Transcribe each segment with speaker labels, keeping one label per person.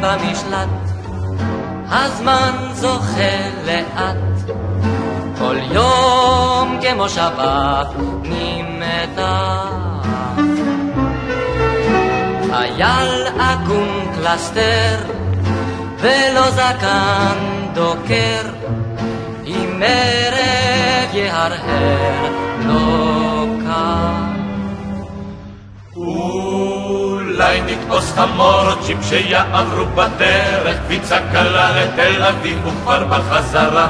Speaker 1: במשלט, הזמן זוכה לאט, כל יום כמו שבת נמתח. חייל עגום קלסתר, ולא זקן דוקר, אם ערב יהרהר לא
Speaker 2: אולי נתפוס חמור ג'יפ שיעברו בדרך, קפיצה קלה לתל אביב וכבר בחזרה.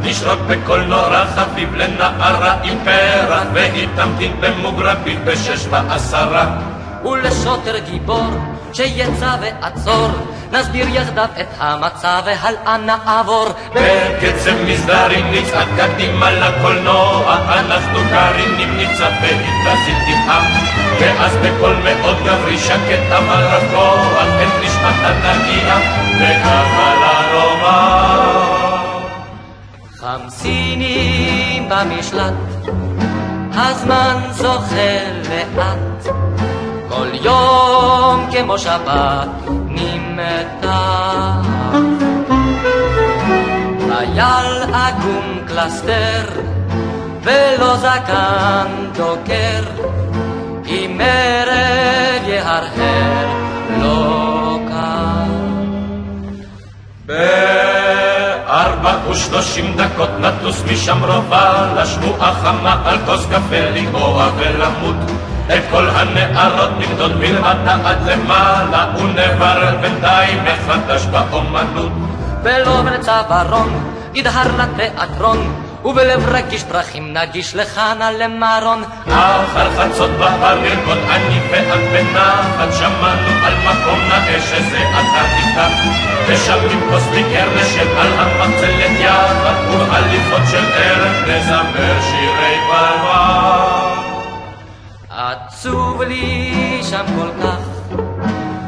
Speaker 2: נשרוק בקולנוע חביב לנערה עם פרח, והיא תמתין במוגרבית בשש ועשרה.
Speaker 1: ולשוטר גיבור שיצא ועצור, נסביר יחדיו את המצב והלאה נעבור.
Speaker 2: בקצב מסדרים נצעד קדימה לקולנוע, אנחנו קרינים ניצב והתרזית תמעם. ואז בקול מאוד גברי שקט אמר הכוח, את נשמת הנגיע, וככה לרומא.
Speaker 1: חמסינים במשלט, הזמן זוחל לאט, כל יום כמו שבת חייל עגום קלסתר, ולא זקן דוקר, אם ערב יהרהר לא קר.
Speaker 2: בארבע ושלושים דקות נטוס משם רובה לשבועה חמה על כוס קפה לגבוה ולמות את כל הנערות נמדוד מלמטה עד למעלה ונברר בינתיים מחדש באומנות
Speaker 1: ולא בצווארון, נדהר לתיאטרון, ובלב רגיש פרחים נגיש לכאנה למרון.
Speaker 2: אחר חצות בהר לרקוד אני ואת בנחת שמענו על מקום נאה שזה אתה איתך ושם עם כוס ליקר נשב על המחצלת יחד ובהליכות של ערב נזמר שירי בלבן
Speaker 1: עצוב לי שם כל כך,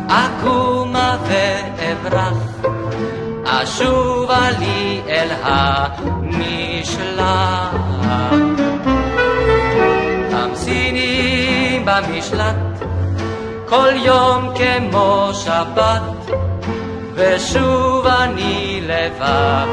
Speaker 1: אקומה ואברח, אשובה לי אל המשלח. חמסינים במשלט, כל יום כמו שבת, ושוב אני לבד.